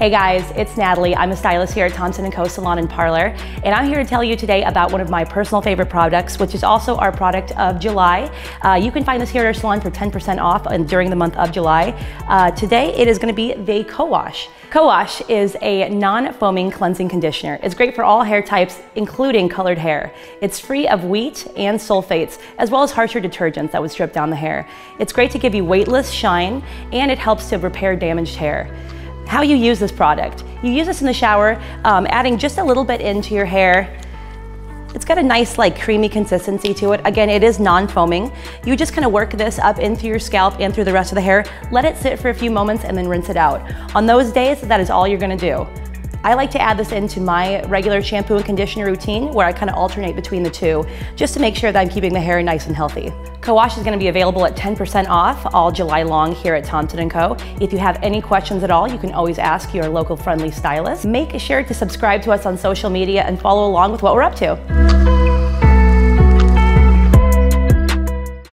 Hey guys, it's Natalie. I'm a stylist here at Thompson & Co. Salon and Parlor, and I'm here to tell you today about one of my personal favorite products, which is also our product of July. Uh, you can find this here at our salon for 10% off and during the month of July. Uh, today, it is gonna be the Co-Wash. Co-Wash is a non-foaming cleansing conditioner. It's great for all hair types, including colored hair. It's free of wheat and sulfates, as well as harsher detergents that would strip down the hair. It's great to give you weightless shine, and it helps to repair damaged hair how you use this product. You use this in the shower, um, adding just a little bit into your hair. It's got a nice like creamy consistency to it. Again, it is non-foaming. You just kind of work this up into your scalp and through the rest of the hair. Let it sit for a few moments and then rinse it out. On those days, that is all you're gonna do. I like to add this into my regular shampoo and conditioner routine where I kind of alternate between the two just to make sure that I'm keeping the hair nice and healthy. Co-Wash is going to be available at 10% off all July long here at Thompson & Co. If you have any questions at all, you can always ask your local friendly stylist. Make sure to subscribe to us on social media and follow along with what we're up to.